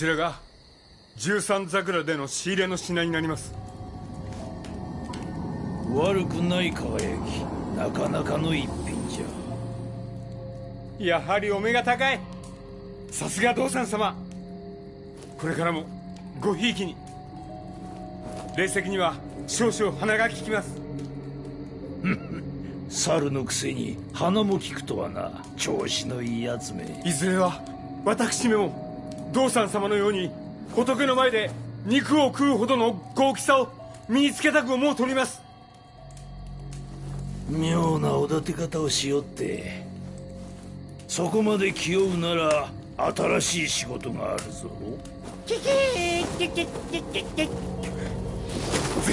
ちらが十三桜での仕入れの品になります。悪くない輝きなかなかの一品じゃ。やはりお目が高い。さすが道産様。これからもごひいきに。霊石には少々鼻が利きます。猿のくせに鼻も利くとはな。調子のいいやつめ。いずれは私めも道産様のように仏の前で肉を食うほどの豪気さを身につけたく思うとります。妙なおだて方をしよってそこまで気負うなら新しい仕事があるぞ。ぜ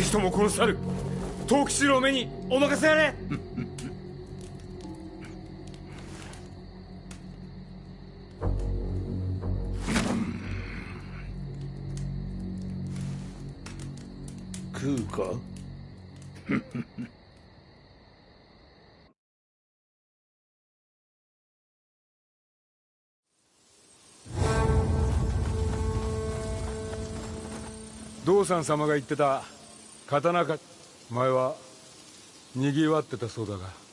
ひともこの猿藤吉郎目にお任せあれ食うか？道産様が言ってた刀か前はにぎわってたそうだが。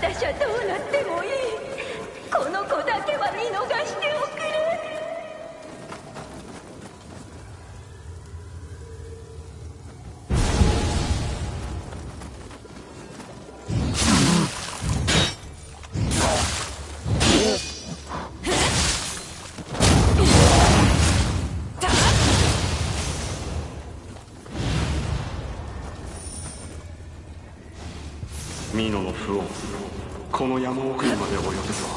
私はどうなの山奥にまで及ぶぞ早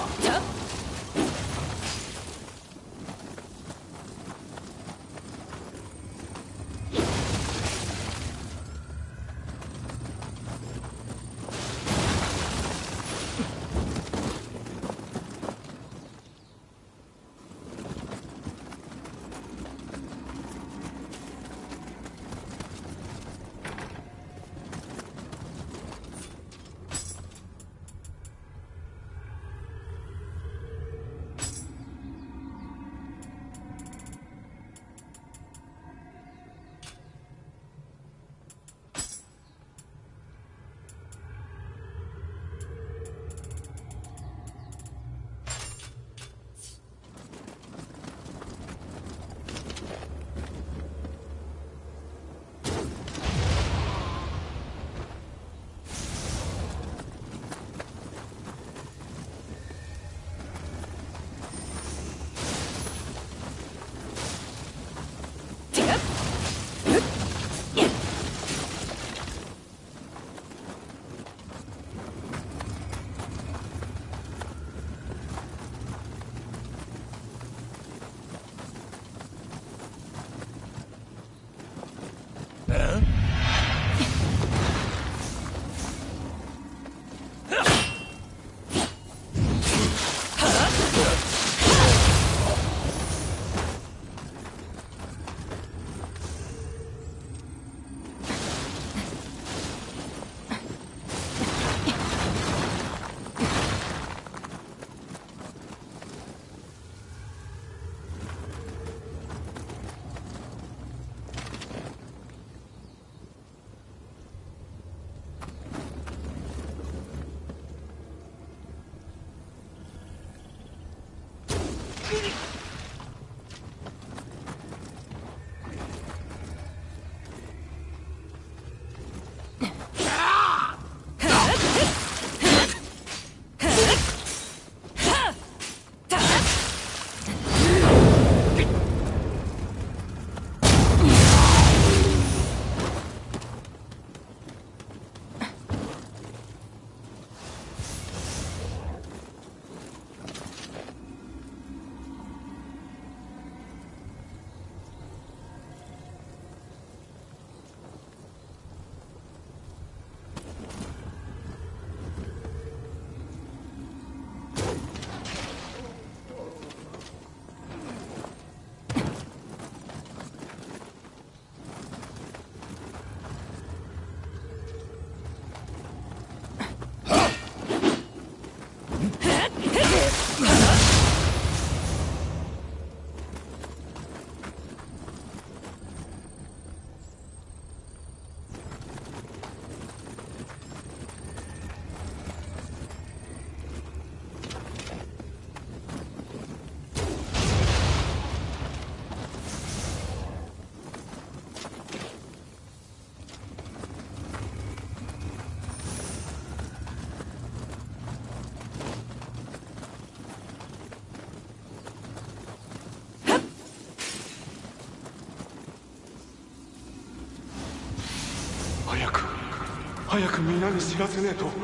早く皆に知らせねえと。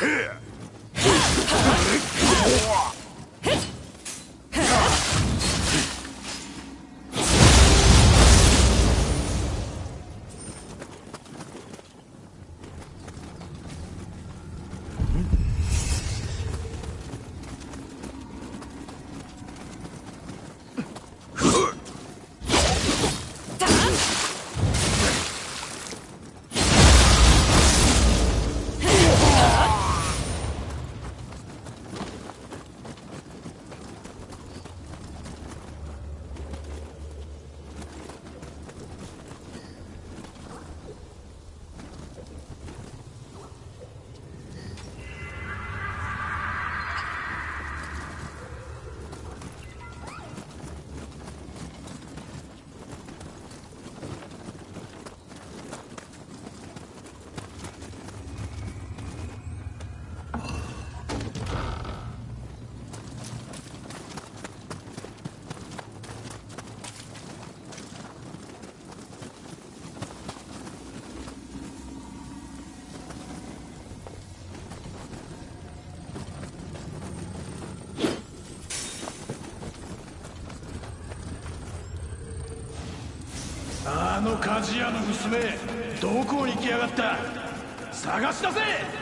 here! あの鍛冶屋の娘どこに行きやがった？探し出せ！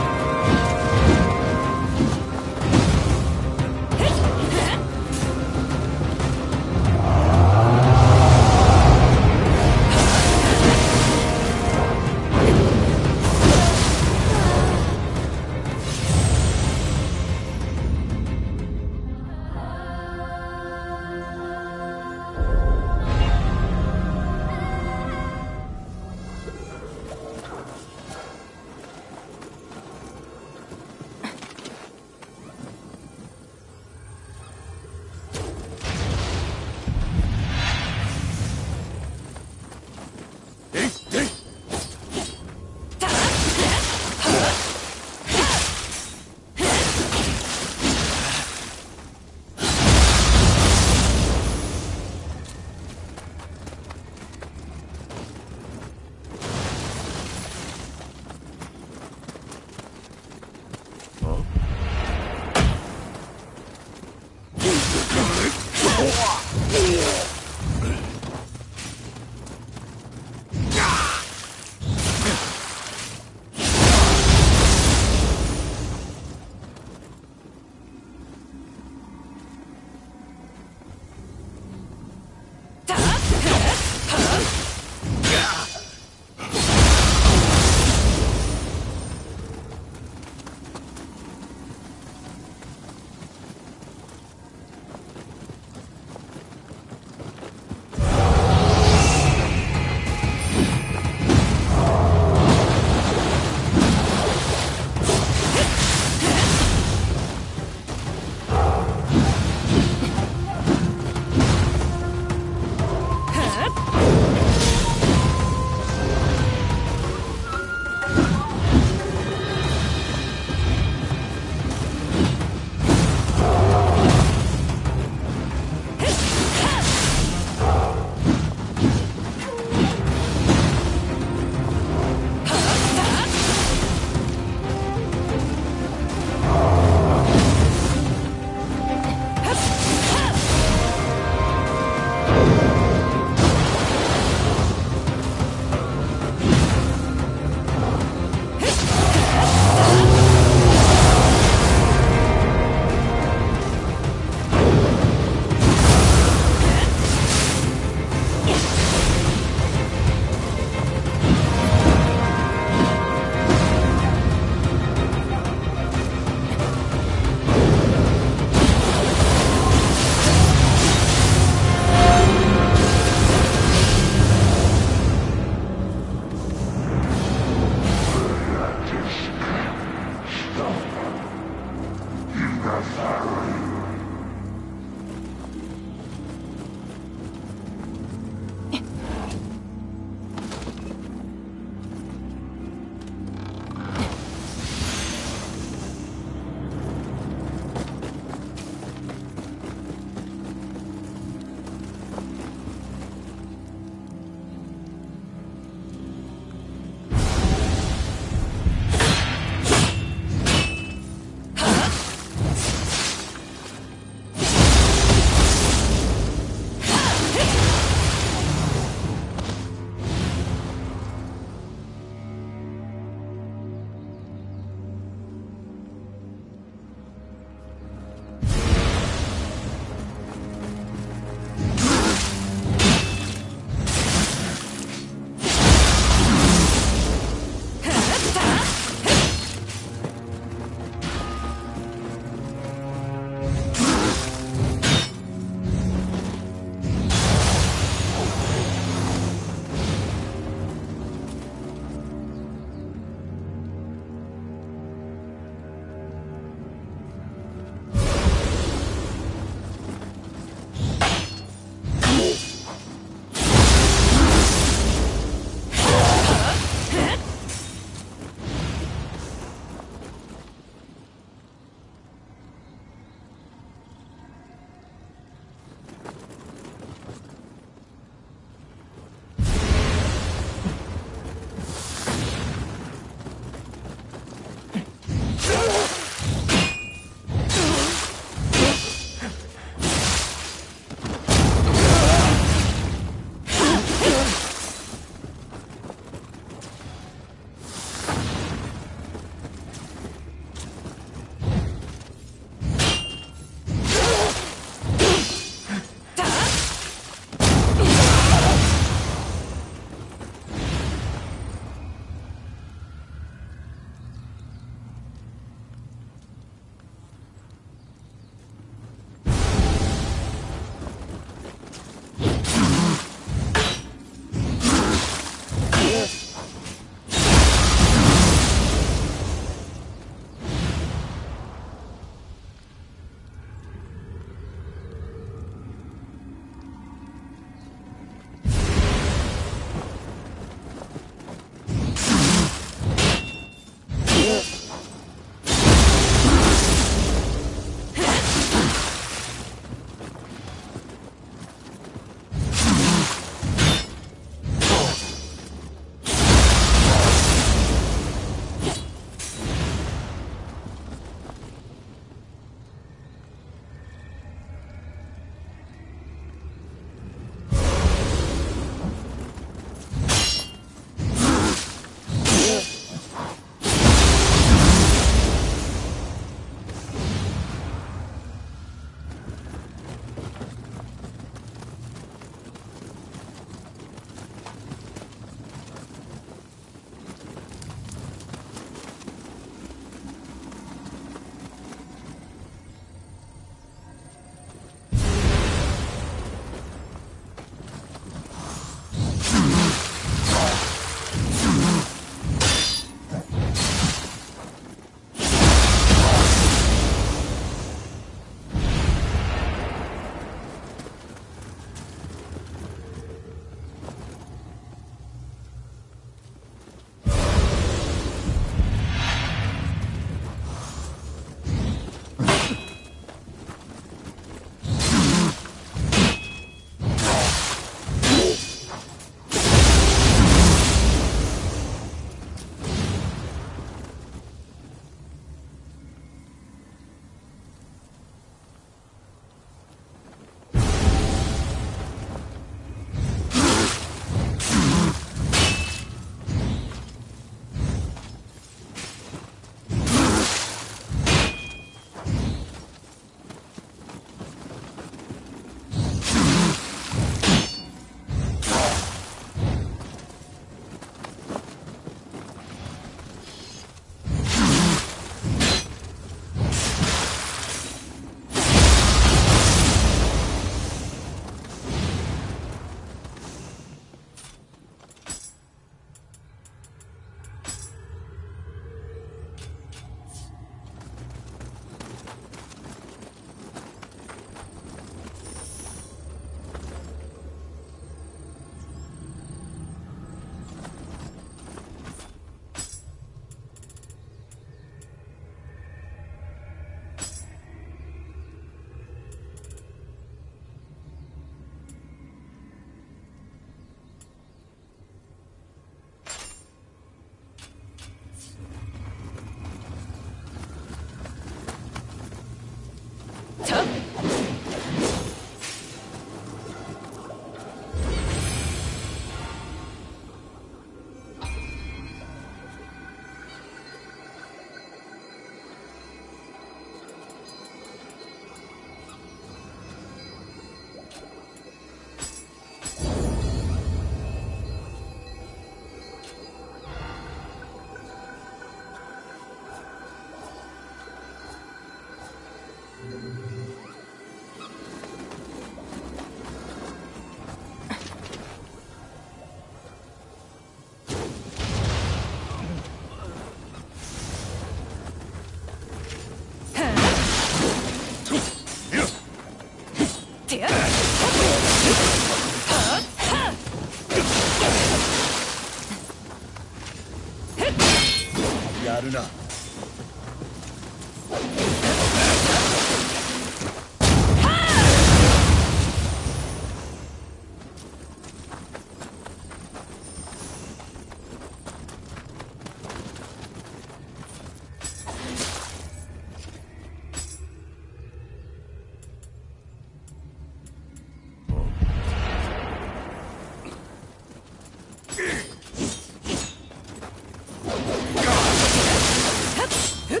Ha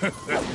ha ha!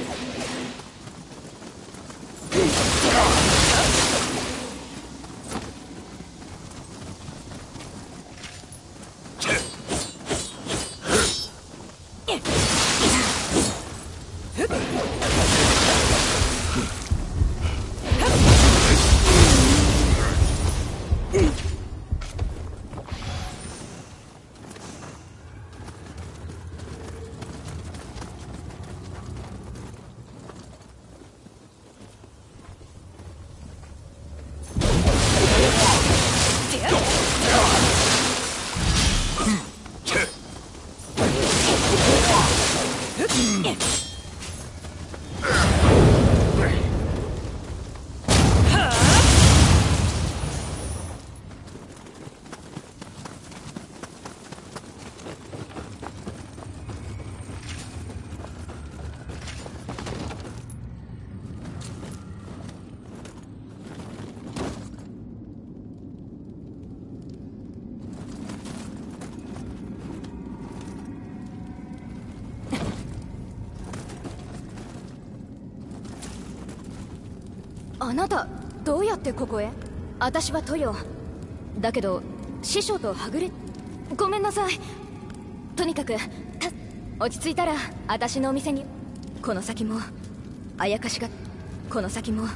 あなたどうやってここへ？私はトヨだけど師匠とはぐれごめんなさい。とにかく落ち着いたら私のお店に。この先もあやかしがこの先も。